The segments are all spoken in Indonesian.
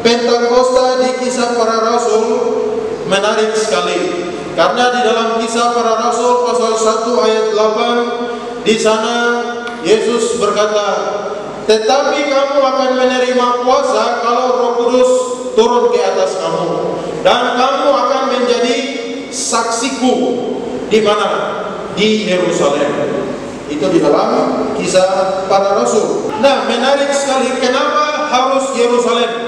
Pentakosta di kisah para rasul menarik sekali. Karena di dalam kisah para rasul pasal 1 ayat 8 di sana Yesus berkata tetapi kamu akan menerima kuasa kalau roh kudus turun ke atas kamu dan kamu akan menjadi saksiku di mana? di Yerusalem. Itu di dalam kisah para rasul. Nah menarik sekali kenapa harus Yerusalem?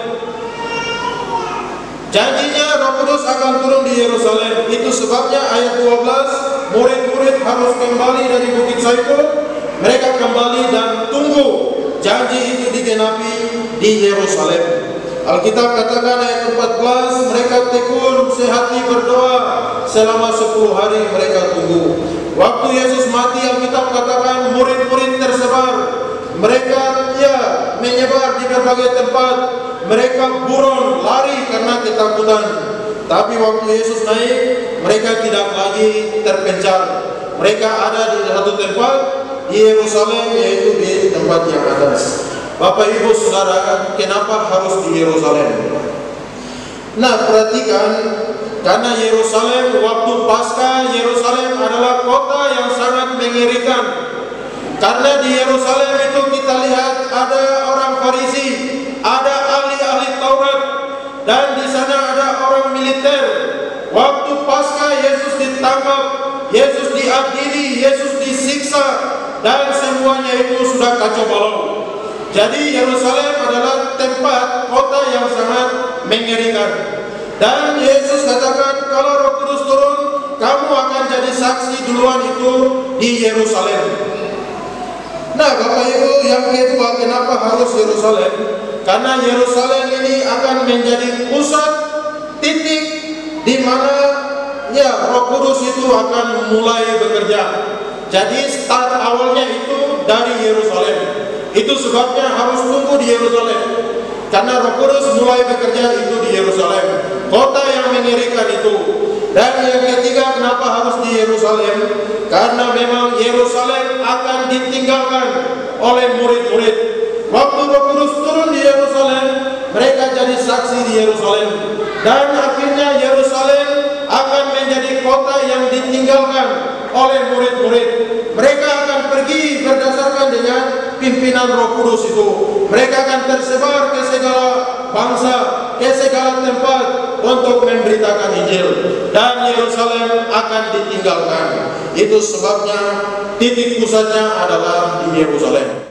Janjinya Roh Kudus akan turun di Yerusalem. Itu sebabnya ayat 12, murid-murid harus kembali dari Bukit Saiful. Mereka kembali dan tunggu janji itu digenapi di Yerusalem. Alkitab katakan ayat 14, mereka tekun sehati berdoa selama 10 hari mereka tunggu. Waktu Yesus mati Alkitab katakan murid-murid tersebar. Mereka ya menyebar di berbagai tempat mereka buron ketakutan. Tapi waktu Yesus naik, mereka tidak lagi terpencar. Mereka ada di satu tempat di Yerusalem yaitu di tempat yang atas. Bapak Ibu Saudara, kenapa harus di Yerusalem? Nah, perhatikan karena Yerusalem waktu pasca Yerusalem adalah kota yang sangat mengerikan. Karena di Yerusalem itu kita lihat ada orang Farisi, ada ahli-ahli Taurat, dan di sana ada orang militer. Waktu pasca Yesus ditangkap, Yesus diadili, Yesus disiksa, dan semuanya itu sudah kacau balau. Jadi Yerusalem adalah tempat kota yang sangat mengerikan. Dan Yesus katakan kalau Roh Kudus turun, kamu akan jadi saksi duluan itu di Yerusalem. Nah, Bapak Ibu, yang kedua kenapa harus Yerusalem? Karena Yerusalem ini akan menjadi pusat titik di mana ya Roh Kudus itu akan mulai bekerja. Jadi start awalnya itu dari Yerusalem. Itu sebabnya harus tunggu di Yerusalem. Karena Roh Kudus mulai bekerja itu di Yerusalem. Kota yang mengerikan itu. Dan yang ketiga kenapa harus di Yerusalem? Karena memang Yerusalem akan ditinggalkan oleh murid-murid. Waktu Roh Kudus turun di Yerusalem, mereka jadi saksi di Yerusalem. Dan ditinggalkan oleh murid-murid. Mereka akan pergi berdasarkan dengan pimpinan Roh Kudus itu. Mereka akan tersebar ke segala bangsa, ke segala tempat untuk memberitakan Injil dan Yerusalem akan ditinggalkan. Itu sebabnya titik pusatnya adalah di Yerusalem.